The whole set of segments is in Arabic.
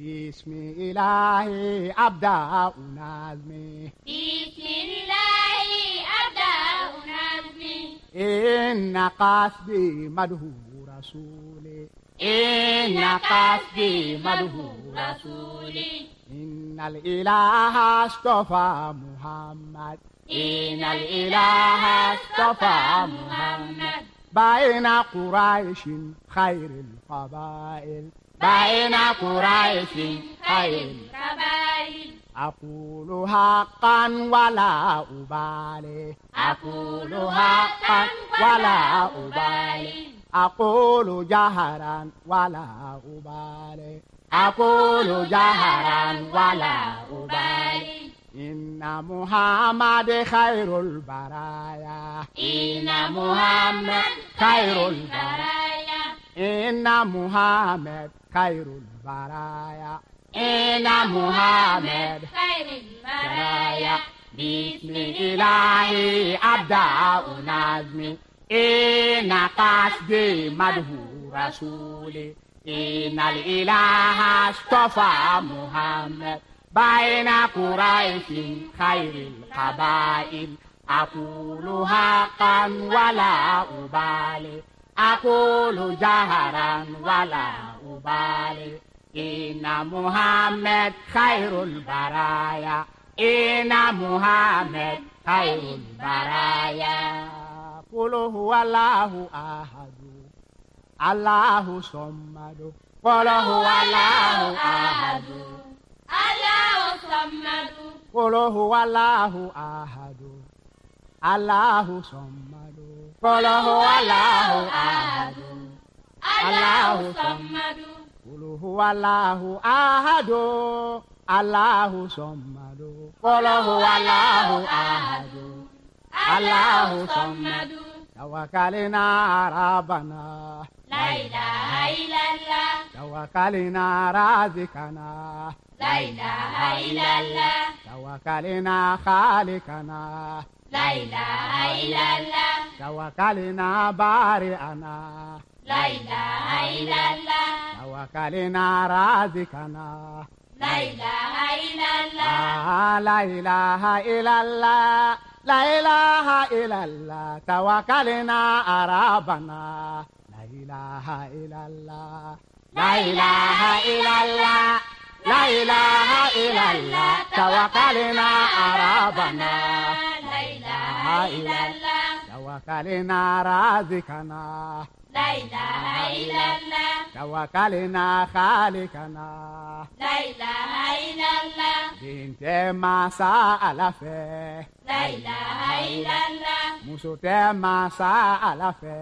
بسم إلهي أبدأ نظمي بسم الله أبدأ نظمي إن قصدي مده رسولي إن قصدي مده رسولي إن الإله اصطفى محمد إن الإله اصطفى محمد بين قريش خير القبائل بين قريش خير القبائل أقول حقا ولا أبالي أقول حقا ولا أبالي أقول جهرا ولا أبالي أقول جهرا ولا أبالي إن محمد خير البرايا إن محمد خير البرايا إن محمد خير البرايا. إن محمد. خير البرايا بسم إلهي أبدأ نظمي إن قصدي مده رسولي إن الإله اصطفى محمد. بين قريش خير القبائل. أقول حقا ولا أبالي. أقول جهرا ولا أبالي إن محمد خير البرايا إن محمد خير البرايا قل هو الله أحد الله صمد قل هو الله أحد الله الصمد قل هو الله أحد الله صمد قل هو الله أحد الله الصمد قل هو الله أحد الله صمد قل هو الله أحد الله الصمد توكلنا ربنا لا إله إلا الله توكلنا رازقنا لا إله إلا الله توكلنا خالقنا لا إله إلا الله توكلنا بارئنا لا إله إلا الله توكلنا رازقنا لا إله إلا الله لا إله إلا الله لا إله إلا الله توكلنا أرابنا لا إله إلا الله لا إله إلا الله لا إله إلا الله توكلنا إله إلا الله. توكلنا رازقنا. لا إله إلا الله. توكلنا خالقنا. لا إله إلا الله. بنت ما سأل فيه لا إله إلا الله muso tɛ masa ala fɛ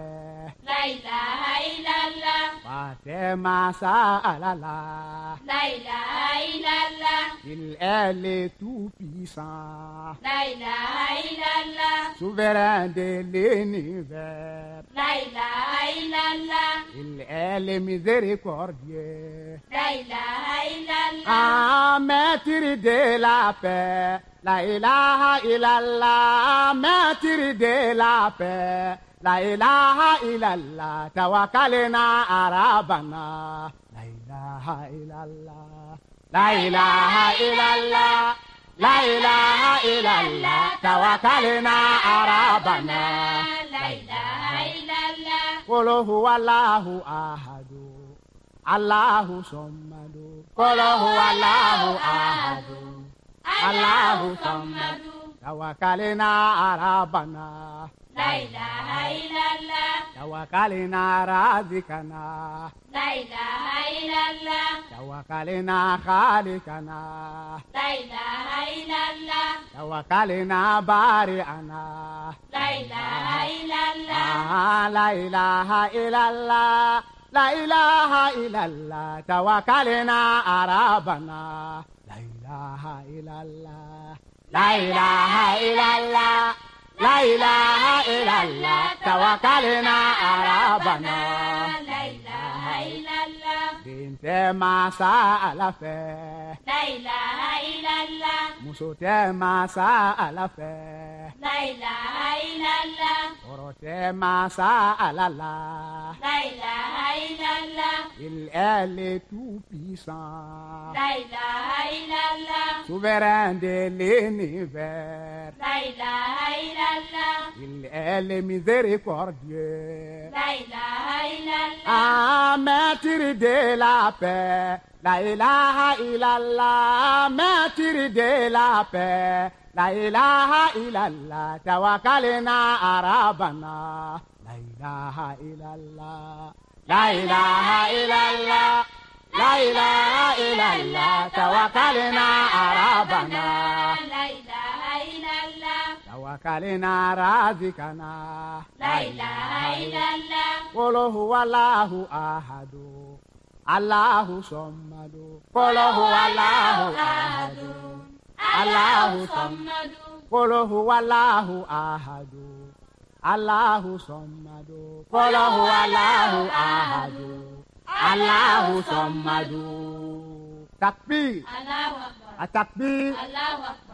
لا إله إلا الله fa tɛ masa ala la لا إله إلا الله il est le tout puissant لا إله إلا الله souverain de l'univers. لا إله إلا الله est le miséricordieux لا إله إلا الله ah maître de la paix la ilaha illallah maître de la paix la ilaha illallah tawakkalna arabana la ilaha illallah la ilaha illallah la ilaha illallah tawakkalna arabana قل هو الله أحد الله صمد قل هو الله أحد الله صمد توكلنا ربنا لا إله إلا الله توكلنا رازقنا لا إله إلا الله توكلنا خالقنا لا إله إلا الله توكلنا بارئنا لا إله إلا لا إله إلا الله لا إله إلا الله توكلنا أرابنا. لا إله إلا الله لا إله إلا الله لا إله إلا الله توكلنا أرابنا. لا tɛ masa ala fɛ. Laila ilala. Muso tɛ masa ala fɛ. Laila ilala. Kɔrɔ tɛ masa ala la. Laila ilala. Elle est tout puissant. Laila ilala. Souverain de l'univers. Laila ilala. Elle est miséricordieux. Laila ilala. Ah, maître de la paix, la ilaha illallah, maître de la paix, la ilaha illallah, tawakkalna arabana, la ilaha illallah, la ilaha illallah, la ilaha illallah, tawakkalna arabana, La ilaha illallah. tawakkalna razikana, La ilaha illallah. قل هو الله الله قل هو الله أحد الله صمد قل هو الله أحد الله صمد قل هو الله أحد الله صمد تكبير Allahu Akbar. التكبير Allahu Akbar.